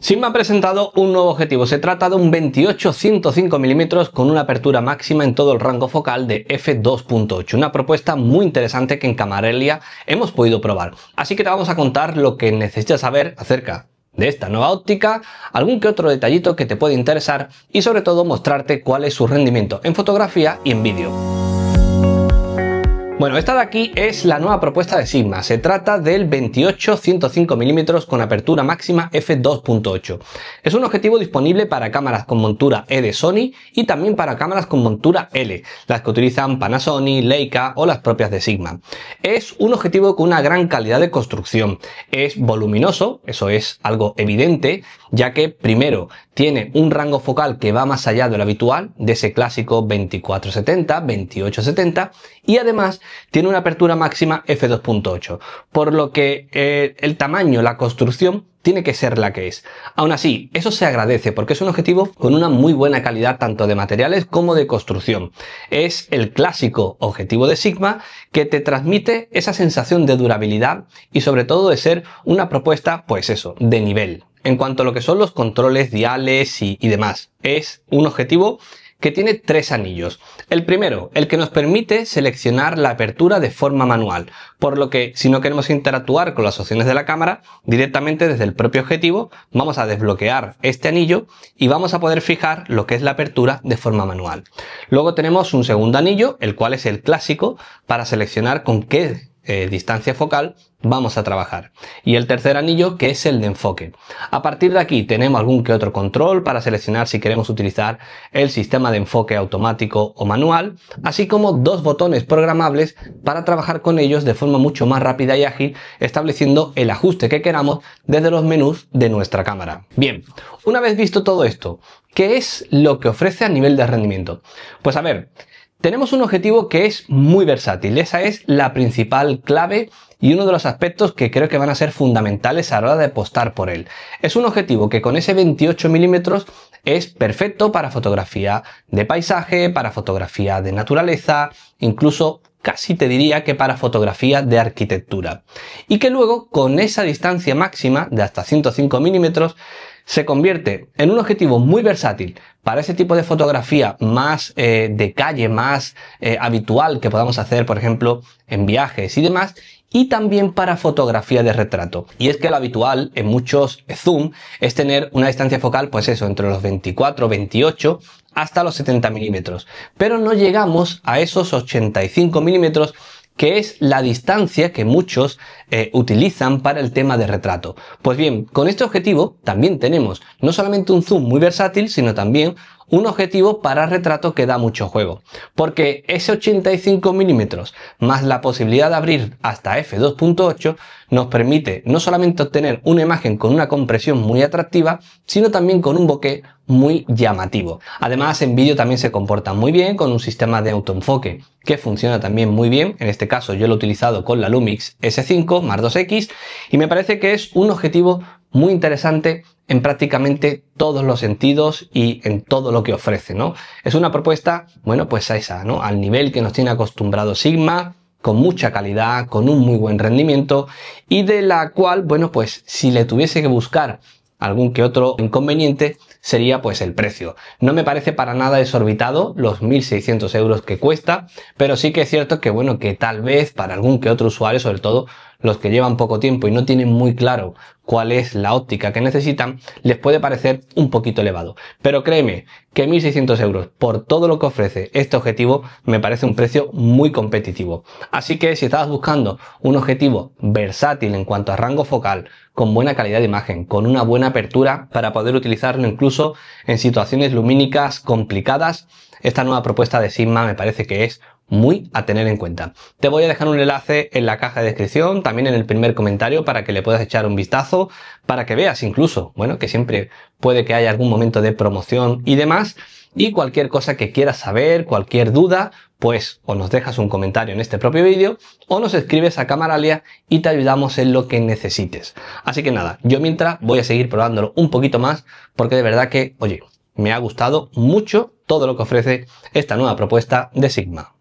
Sigma ha presentado un nuevo objetivo, se trata de un 28-105 mm con una apertura máxima en todo el rango focal de f2.8, una propuesta muy interesante que en Camarelia hemos podido probar. Así que te vamos a contar lo que necesitas saber acerca de esta nueva óptica, algún que otro detallito que te puede interesar y sobre todo mostrarte cuál es su rendimiento en fotografía y en vídeo. Bueno, esta de aquí es la nueva propuesta de Sigma. Se trata del 28-105 mm con apertura máxima f2.8. Es un objetivo disponible para cámaras con montura E de Sony y también para cámaras con montura L, las que utilizan Panasonic, Leica o las propias de Sigma. Es un objetivo con una gran calidad de construcción. Es voluminoso, eso es algo evidente, ya que primero tiene un rango focal que va más allá de lo habitual, de ese clásico 24-70, 28-70 y además tiene una apertura máxima f2.8, por lo que eh, el tamaño, la construcción tiene que ser la que es. Aún así, eso se agradece porque es un objetivo con una muy buena calidad tanto de materiales como de construcción. Es el clásico objetivo de Sigma que te transmite esa sensación de durabilidad y sobre todo de ser una propuesta, pues eso, de nivel. En cuanto a lo que son los controles, diales y, y demás, es un objetivo que tiene tres anillos. El primero, el que nos permite seleccionar la apertura de forma manual, por lo que si no queremos interactuar con las opciones de la cámara, directamente desde el propio objetivo vamos a desbloquear este anillo y vamos a poder fijar lo que es la apertura de forma manual. Luego tenemos un segundo anillo, el cual es el clásico, para seleccionar con qué eh, distancia focal vamos a trabajar. Y el tercer anillo que es el de enfoque. A partir de aquí tenemos algún que otro control para seleccionar si queremos utilizar el sistema de enfoque automático o manual, así como dos botones programables para trabajar con ellos de forma mucho más rápida y ágil, estableciendo el ajuste que queramos desde los menús de nuestra cámara. Bien, una vez visto todo esto, ¿qué es lo que ofrece a nivel de rendimiento? Pues a ver, tenemos un objetivo que es muy versátil, esa es la principal clave y uno de los aspectos que creo que van a ser fundamentales a la hora de apostar por él. Es un objetivo que con ese 28 milímetros es perfecto para fotografía de paisaje, para fotografía de naturaleza, incluso casi te diría que para fotografía de arquitectura. Y que luego con esa distancia máxima de hasta 105 milímetros se convierte en un objetivo muy versátil para ese tipo de fotografía más eh, de calle, más eh, habitual que podamos hacer, por ejemplo, en viajes y demás, y también para fotografía de retrato. Y es que lo habitual en muchos zoom es tener una distancia focal, pues eso, entre los 24, 28 hasta los 70 milímetros. Pero no llegamos a esos 85 milímetros que es la distancia que muchos eh, utilizan para el tema de retrato. Pues bien, con este objetivo también tenemos no solamente un zoom muy versátil, sino también un objetivo para retrato que da mucho juego. Porque ese 85 milímetros más la posibilidad de abrir hasta f2.8 nos permite no solamente obtener una imagen con una compresión muy atractiva, sino también con un bokeh muy llamativo. Además, en vídeo también se comporta muy bien con un sistema de autoenfoque que funciona también muy bien. En este caso yo lo he utilizado con la Lumix S5 Mark 2X y me parece que es un objetivo muy interesante en prácticamente todos los sentidos y en todo lo que ofrece, ¿no? Es una propuesta, bueno, pues a esa, ¿no? Al nivel que nos tiene acostumbrado Sigma, con mucha calidad, con un muy buen rendimiento y de la cual, bueno, pues si le tuviese que buscar algún que otro inconveniente sería pues el precio. No me parece para nada desorbitado los 1.600 euros que cuesta, pero sí que es cierto que bueno, que tal vez para algún que otro usuario, sobre todo los que llevan poco tiempo y no tienen muy claro cuál es la óptica que necesitan, les puede parecer un poquito elevado. Pero créeme que 1.600 euros por todo lo que ofrece este objetivo me parece un precio muy competitivo. Así que si estabas buscando un objetivo versátil en cuanto a rango focal, con buena calidad de imagen, con una buena apertura para poder utilizarlo incluso en situaciones lumínicas complicadas, esta nueva propuesta de Sigma me parece que es muy a tener en cuenta. Te voy a dejar un enlace en la caja de descripción, también en el primer comentario para que le puedas echar un vistazo, para que veas incluso, bueno, que siempre puede que haya algún momento de promoción y demás. Y cualquier cosa que quieras saber, cualquier duda, pues o nos dejas un comentario en este propio vídeo o nos escribes a Camaralia y te ayudamos en lo que necesites. Así que nada, yo mientras voy a seguir probándolo un poquito más porque de verdad que, oye, me ha gustado mucho todo lo que ofrece esta nueva propuesta de Sigma.